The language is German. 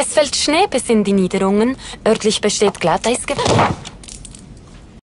Es fällt Schnee bis in die Niederungen. Örtlich besteht Glatteisgefahr.